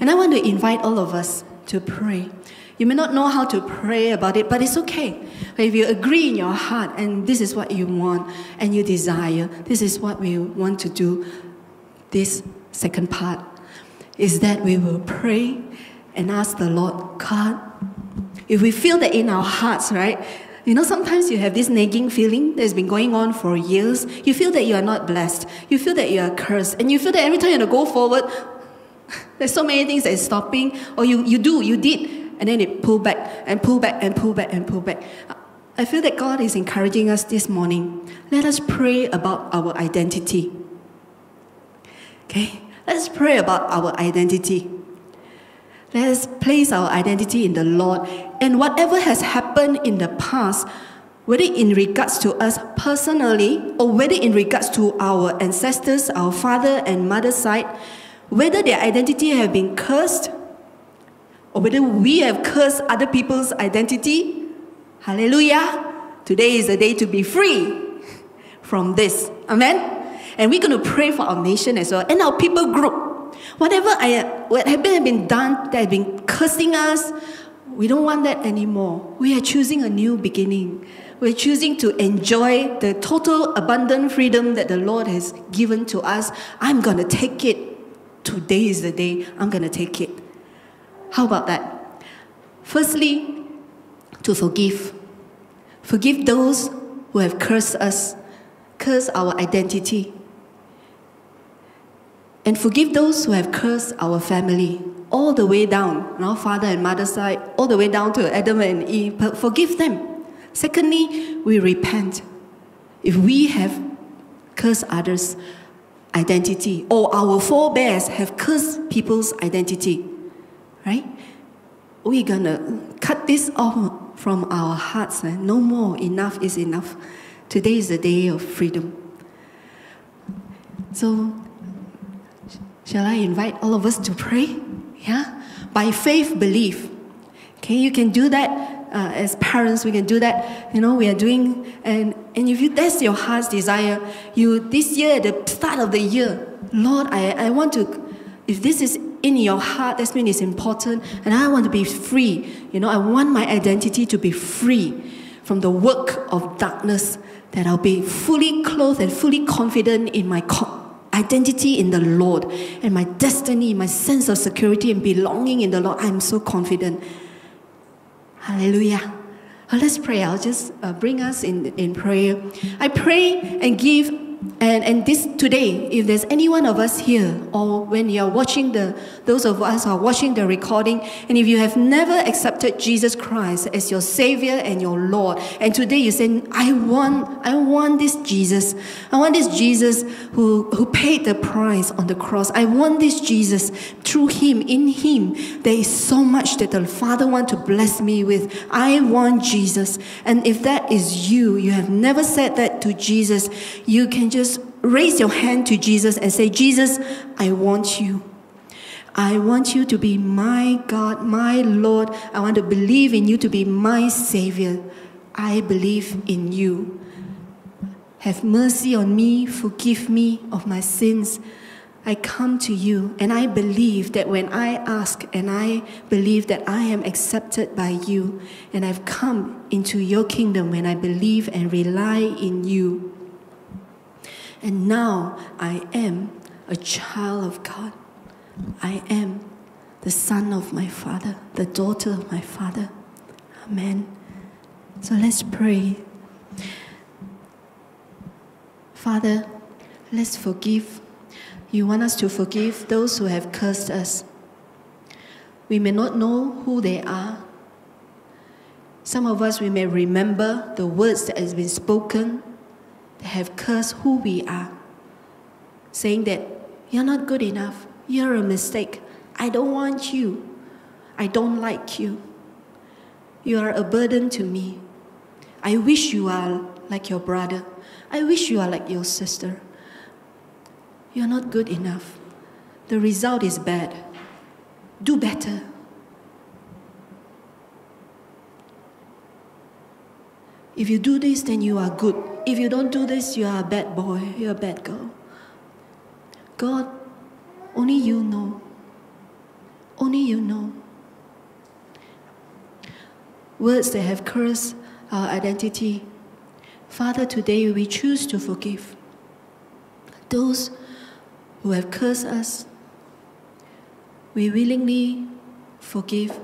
and I want to invite all of us to pray. You may not know how to pray about it, but it's okay. If you agree in your heart and this is what you want and you desire, this is what we want to do, this second part. is that we will pray and ask the Lord, God, if we feel that in our hearts, right? You know, sometimes you have this nagging feeling that's been going on for years. You feel that you are not blessed. You feel that you are cursed. And you feel that every time you go forward, there's so many things that is stopping. Or you, you do, you did, and then it pull back and pull back and pull back and pull back. I feel that God is encouraging us this morning. Let us pray about our identity. Okay? Let's pray about our identity. Let us place our identity in the Lord. And whatever has happened in the past, whether in regards to us personally or whether in regards to our ancestors, our father and mother side, whether their identity have been cursed or whether we have cursed other people's identity, hallelujah, today is the day to be free from this. Amen? And we're going to pray for our nation as well and our people group. Whatever I, what have been done that has been cursing us, we don't want that anymore. We are choosing a new beginning. We're choosing to enjoy the total abundant freedom that the Lord has given to us. I'm going to take it. Today is the day I'm going to take it. How about that? Firstly, to forgive. Forgive those who have cursed us, cursed our identity and forgive those who have cursed our family, all the way down, our father and mother side, all the way down to Adam and Eve. But Forgive them. Secondly, we repent. If we have cursed others' identity, or our forebears have cursed people's identity, right? We're gonna cut this off from our hearts. Eh? No more. Enough is enough. Today is the day of freedom. So Shall I invite all of us to pray? Yeah? By faith, believe. Okay, you can do that uh, as parents. We can do that. You know, we are doing, and, and if you that's your heart's desire, you this year, the start of the year, Lord, I, I want to, if this is in your heart, that means it's important, and I want to be free. You know, I want my identity to be free from the work of darkness, that I'll be fully clothed and fully confident in my identity in the Lord and my destiny, my sense of security and belonging in the Lord, I'm so confident. Hallelujah. Well, let's pray. I'll just uh, bring us in, in prayer. I pray and give and, and this today, if there's any one of us here, or when you're watching the, those of us are watching the recording, and if you have never accepted Jesus Christ as your Savior and your Lord, and today you say, I want, I want this Jesus. I want this Jesus who, who paid the price on the cross. I want this Jesus through Him, in Him. There is so much that the Father wants to bless me with. I want Jesus. And if that is you, you have never said that to Jesus, you can just raise your hand to Jesus and say, Jesus, I want you. I want you to be my God, my Lord. I want to believe in you to be my Savior. I believe in you. Have mercy on me, forgive me of my sins. I come to you and I believe that when I ask and I believe that I am accepted by you and I've come into your kingdom when I believe and rely in you. And now I am a child of God. I am the son of my father, the daughter of my father. Amen. So let's pray. Father, let's forgive. You want us to forgive those who have cursed us. We may not know who they are. Some of us, we may remember the words that has been spoken have cursed who we are, saying that you're not good enough, you're a mistake, I don't want you, I don't like you, you are a burden to me. I wish you are like your brother, I wish you are like your sister. You're not good enough. The result is bad. Do better. If you do this, then you are good. If you don't do this, you are a bad boy, you're a bad girl. God, only you know. Only you know. Words that have cursed our identity. Father, today we choose to forgive those who have cursed us, we willingly forgive.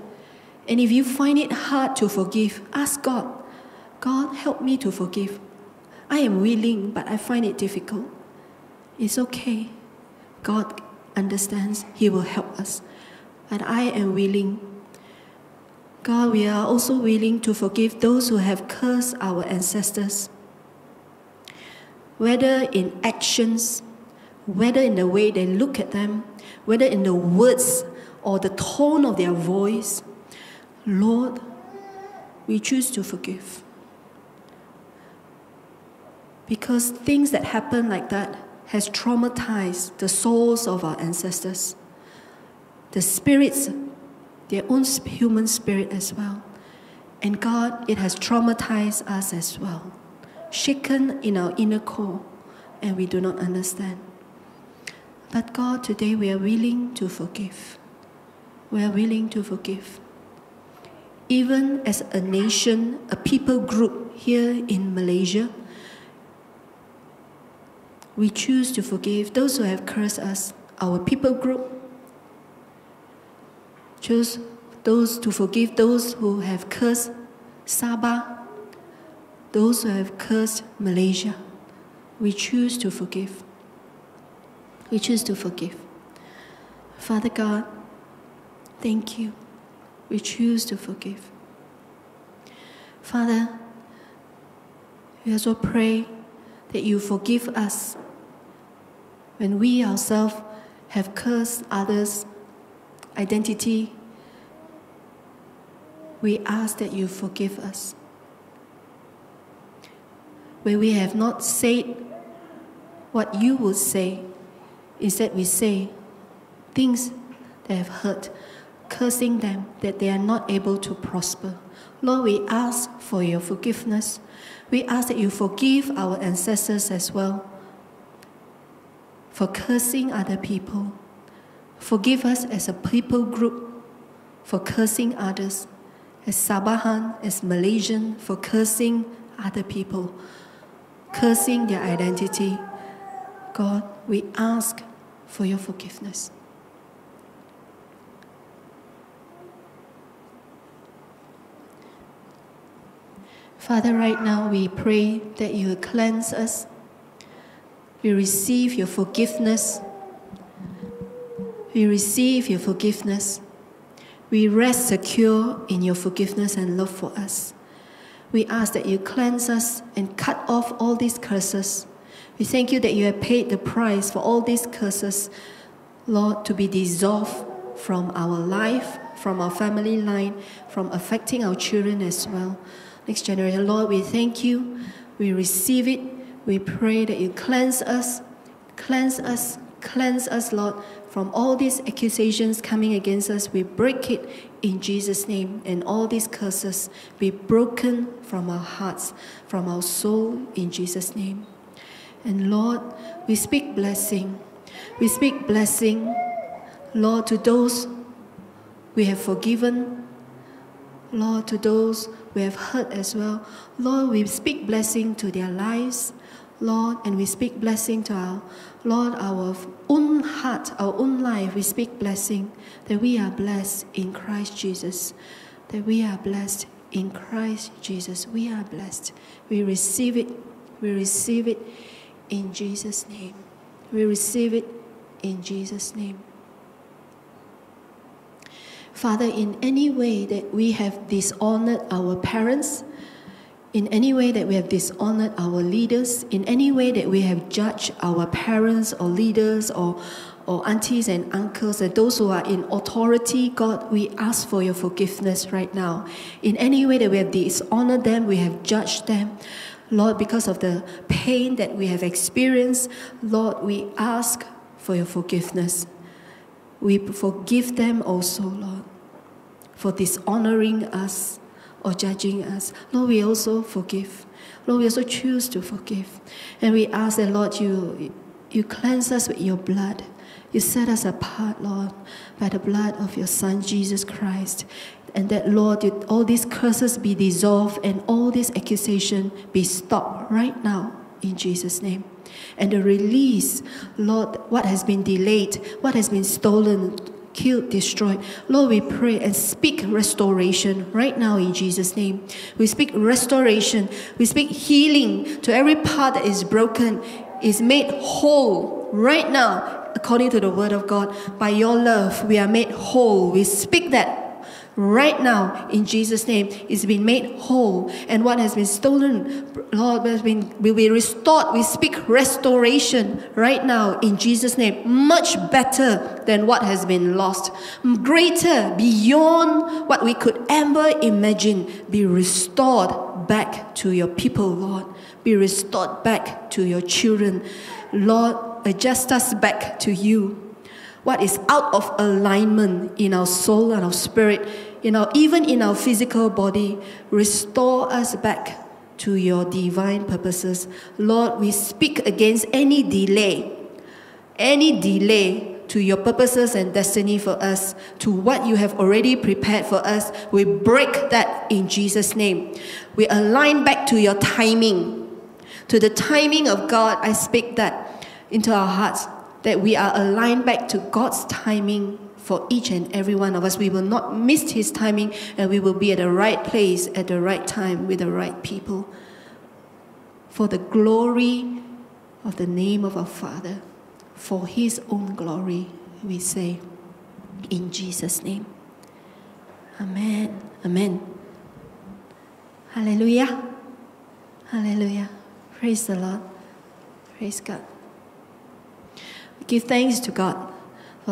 And if you find it hard to forgive, ask God, God, help me to forgive. I am willing, but I find it difficult. It's okay. God understands, He will help us. And I am willing. God, we are also willing to forgive those who have cursed our ancestors. Whether in actions, whether in the way they look at them, whether in the words or the tone of their voice, Lord, we choose to forgive. Because things that happen like that has traumatized the souls of our ancestors, the spirits, their own human spirit as well. And God, it has traumatized us as well, shaken in our inner core, and we do not understand. But God, today we are willing to forgive. We are willing to forgive. Even as a nation, a people group here in Malaysia, we choose to forgive those who have cursed us, our people group. Choose those to forgive those who have cursed Sabah, those who have cursed Malaysia. We choose to forgive. We choose to forgive. Father God, thank you. We choose to forgive. Father, we also pray that you forgive us when we ourselves have cursed others' identity, we ask that you forgive us. When we have not said what you would say, instead we say things that have hurt, cursing them that they are not able to prosper. Lord, we ask for your forgiveness. We ask that you forgive our ancestors as well for cursing other people. Forgive us as a people group for cursing others, as Sabahan, as Malaysian, for cursing other people, cursing their identity. God, we ask for your forgiveness. Father, right now we pray that you cleanse us we receive your forgiveness. We receive your forgiveness. We rest secure in your forgiveness and love for us. We ask that you cleanse us and cut off all these curses. We thank you that you have paid the price for all these curses, Lord, to be dissolved from our life, from our family line, from affecting our children as well. Next generation, Lord, we thank you. We receive it we pray that you cleanse us, cleanse us, cleanse us, Lord, from all these accusations coming against us. We break it in Jesus' name, and all these curses be broken from our hearts, from our soul, in Jesus' name. And Lord, we speak blessing. We speak blessing, Lord, to those we have forgiven, Lord, to those we have hurt as well. Lord, we speak blessing to their lives. Lord, and we speak blessing to our Lord, our own heart, our own life. We speak blessing that we are blessed in Christ Jesus. That we are blessed in Christ Jesus. We are blessed. We receive it. We receive it in Jesus' name. We receive it in Jesus' name. Father, in any way that we have dishonored our parents, in any way that we have dishonored our leaders, in any way that we have judged our parents or leaders or, or aunties and uncles and those who are in authority, God, we ask for your forgiveness right now. In any way that we have dishonored them, we have judged them. Lord, because of the pain that we have experienced, Lord, we ask for your forgiveness. We forgive them also, Lord, for dishonoring us or judging us. Lord, we also forgive. Lord, we also choose to forgive. And we ask that, Lord, you, you cleanse us with your blood. You set us apart, Lord, by the blood of your Son, Jesus Christ. And that, Lord, all these curses be dissolved and all this accusation be stopped right now in Jesus' name. And the release, Lord, what has been delayed, what has been stolen, killed, destroyed. Lord, we pray and speak restoration right now in Jesus' name. We speak restoration. We speak healing to every part that is broken, is made whole right now, according to the word of God. By your love, we are made whole. We speak that right now in Jesus' name is being made whole. And what has been stolen, Lord, has been will be restored. We speak restoration right now in Jesus' name. Much better than what has been lost. Greater beyond what we could ever imagine. Be restored back to your people, Lord. Be restored back to your children. Lord, adjust us back to you what is out of alignment in our soul and our spirit you know, even in our physical body, restore us back to your divine purposes. Lord, we speak against any delay, any delay to your purposes and destiny for us, to what you have already prepared for us. We break that in Jesus' name. We align back to your timing. To the timing of God, I speak that into our hearts, that we are aligned back to God's timing for each and every one of us. We will not miss His timing and we will be at the right place at the right time with the right people. For the glory of the name of our Father, for His own glory, we say, in Jesus' name. Amen. Amen. Hallelujah. Hallelujah. Praise the Lord. Praise God. Give thanks to God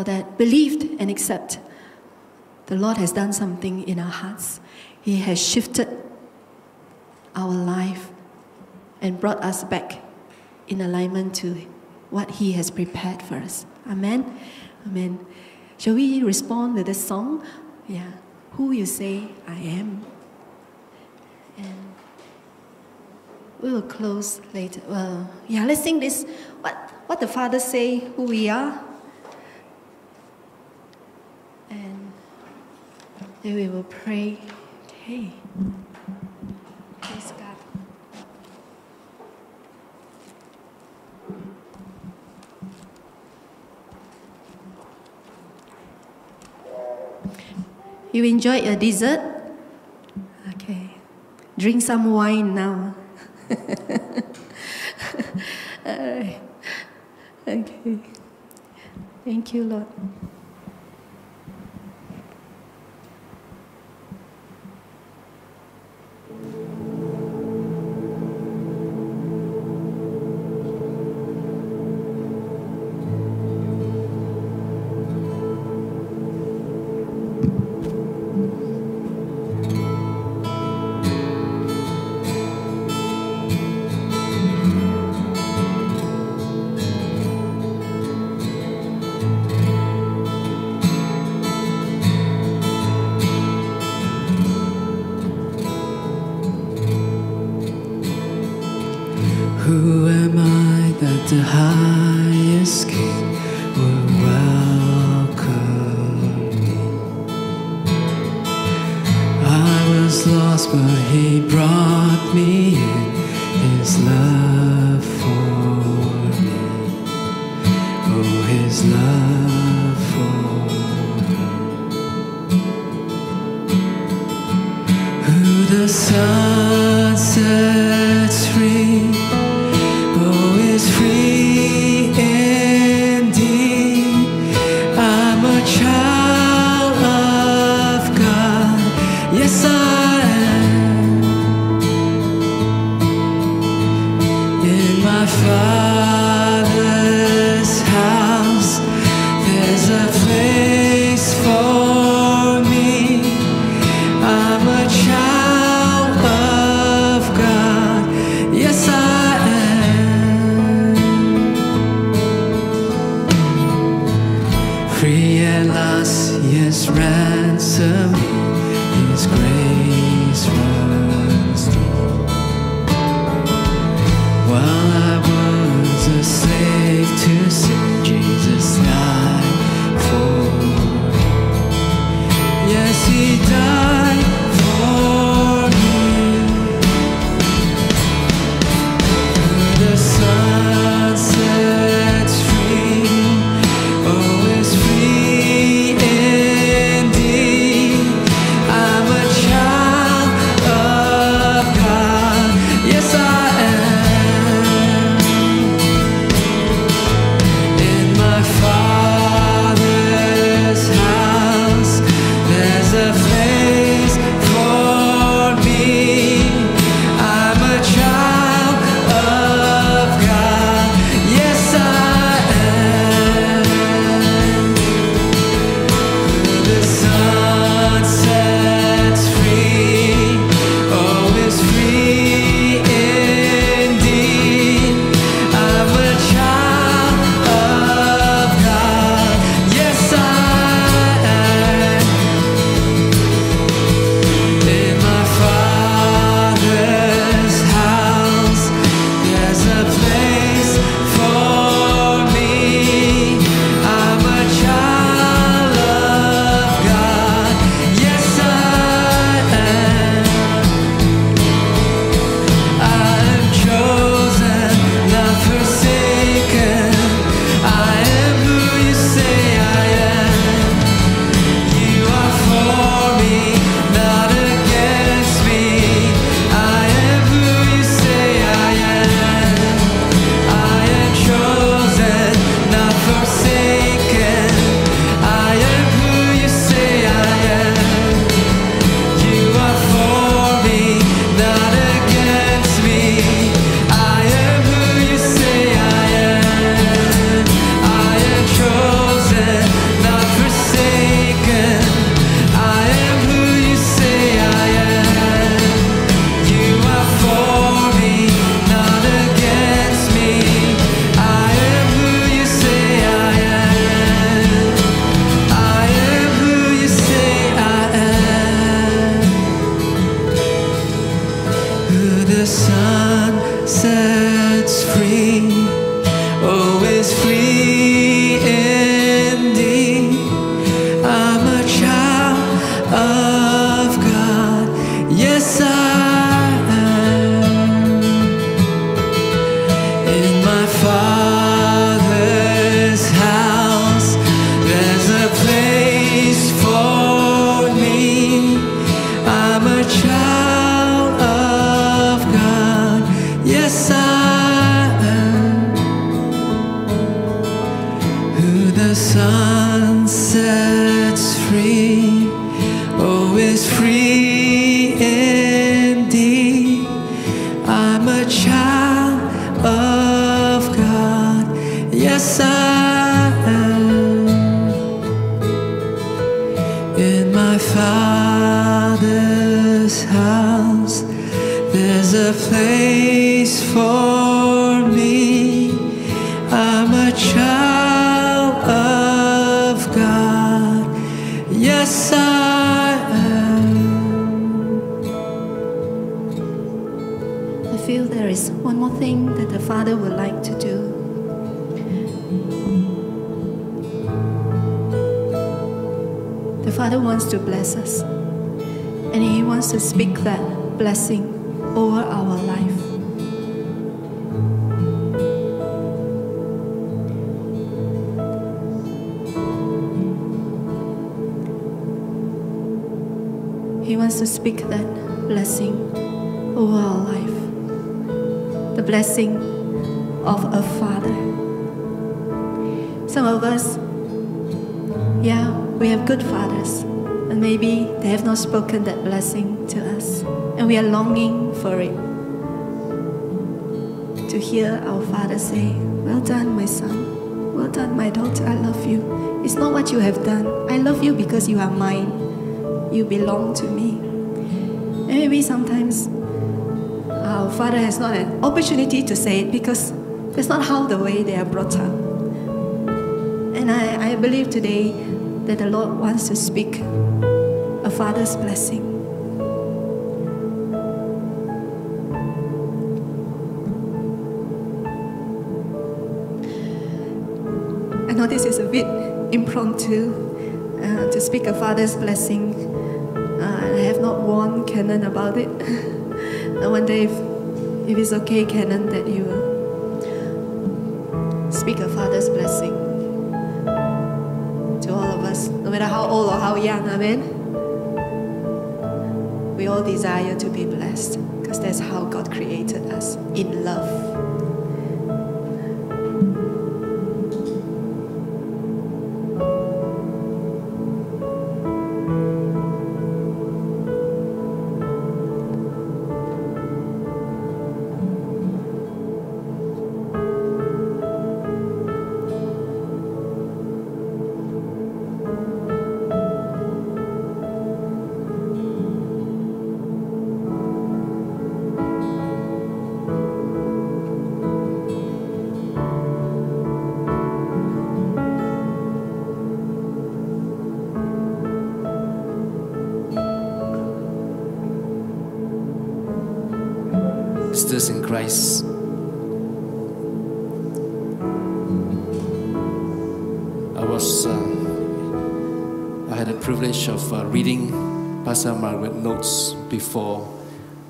that believed and accept the Lord has done something in our hearts. He has shifted our life and brought us back in alignment to what He has prepared for us. Amen. Amen. Shall we respond with this song? Yeah. Who you say I am. And we will close later. Well, yeah, let's sing this. What what the Father say who we are. Then we will pray. Okay. Praise God. You enjoy your dessert? Okay. Drink some wine now. okay. Thank you, Lord. To bless us, and He wants to speak that blessing over our life. He wants to speak that blessing over our life. The blessing of a father. Some of us, yeah, we have good fathers, and maybe they have not spoken that blessing to us, and we are longing for it. To hear our father say, Well done, my son. Well done, my daughter. I love you. It's not what you have done. I love you because you are mine. You belong to me. And maybe sometimes uh, our father has not an opportunity to say it because that's not how the way they are brought up. And I, I believe today that the Lord wants to speak father's blessing. I know this is a bit impromptu uh, to speak a father's blessing. Uh, I have not warned Canon about it. I wonder if, if it's okay, Canon, that you speak a father's blessing to all of us, no matter how old or how young, amen? All desire to be blessed because that's how God created us in love. Sisters in Christ, I was, uh, I had the privilege of uh, reading Pastor Margaret notes before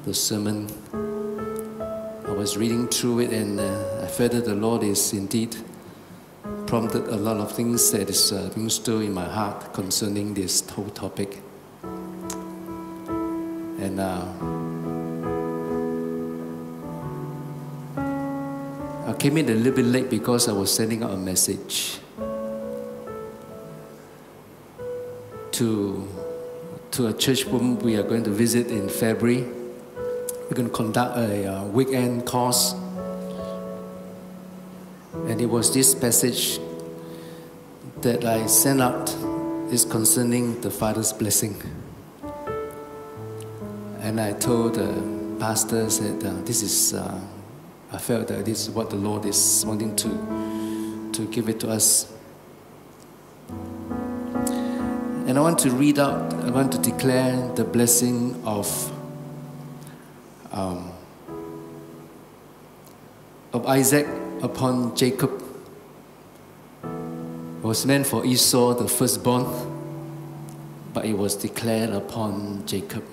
the sermon. I was reading through it and uh, I felt that the Lord is indeed prompted a lot of things that is uh, being stirred in my heart concerning this whole topic. And uh, came in a little bit late because I was sending out a message to, to a church whom we are going to visit in February. We're going to conduct a uh, weekend course. And it was this passage that I sent out is concerning the Father's blessing. And I told the pastor said, uh, this is, uh, I felt that this is what the Lord is wanting to, to give it to us. And I want to read out, I want to declare the blessing of, um, of Isaac upon Jacob. It was meant for Esau, the firstborn, but it was declared upon Jacob.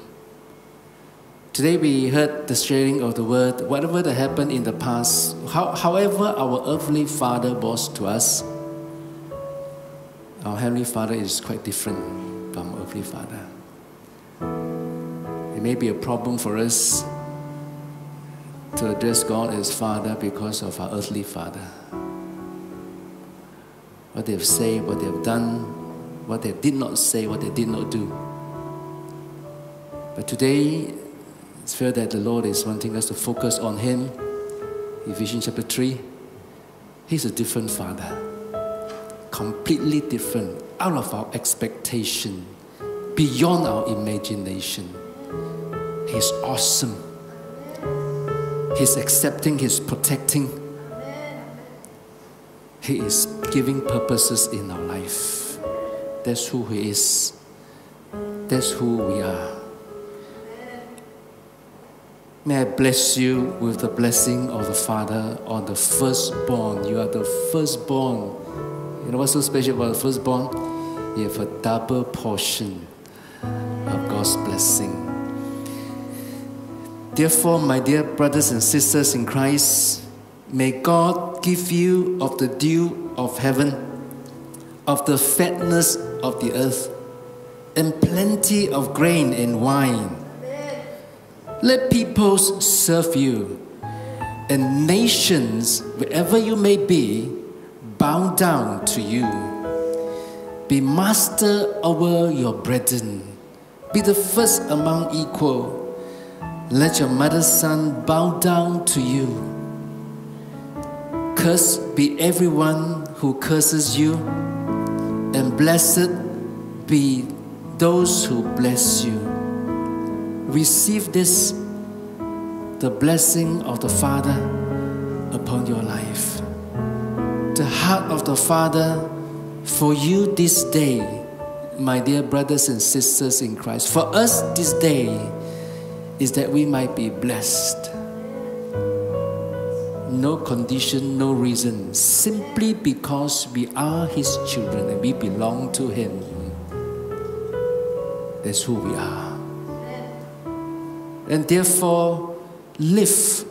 Today we heard the sharing of the word, whatever that happened in the past, how, however our earthly father was to us, our heavenly father is quite different from our earthly father. It may be a problem for us to address God as Father because of our earthly father. What they've said, what they've done, what they did not say, what they did not do. But today, it's fair that the Lord is wanting us to focus on Him. Ephesians chapter 3. He's a different Father, completely different, out of our expectation, beyond our imagination. He's awesome. He's accepting, He's protecting. He is giving purposes in our life. That's who He is. That's who we are. May I bless you with the blessing of the Father on the firstborn. You are the firstborn. You know what's so special about the firstborn? You have a double portion of God's blessing. Therefore, my dear brothers and sisters in Christ, may God give you of the dew of heaven, of the fatness of the earth, and plenty of grain and wine let peoples serve you, and nations, wherever you may be, bow down to you. Be master over your brethren. Be the first among equal. Let your mother's son bow down to you. Cursed be everyone who curses you, and blessed be those who bless you receive this, the blessing of the Father upon your life. The heart of the Father for you this day, my dear brothers and sisters in Christ, for us this day is that we might be blessed. No condition, no reason, simply because we are His children and we belong to Him. That's who we are and therefore live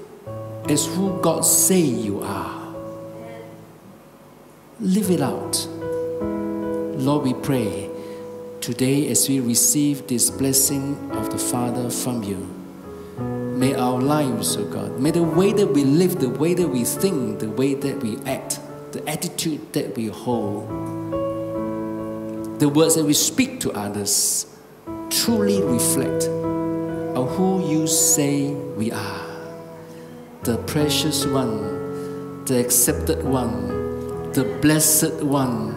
as who God say you are. Live it out. Lord, we pray today as we receive this blessing of the Father from you. May our lives, oh God, may the way that we live, the way that we think, the way that we act, the attitude that we hold, the words that we speak to others truly reflect of who you say we are the precious one, the accepted one, the blessed one,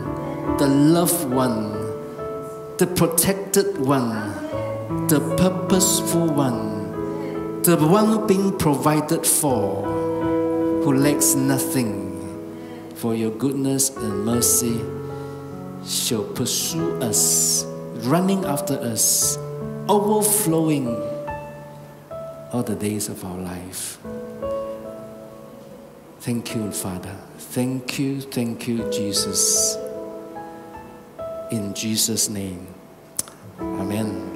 the loved one, the protected one, the purposeful one, the one being provided for, who lacks nothing. For your goodness and mercy shall pursue us, running after us, overflowing all the days of our life. Thank you, Father. Thank you, thank you, Jesus. In Jesus' name. Amen.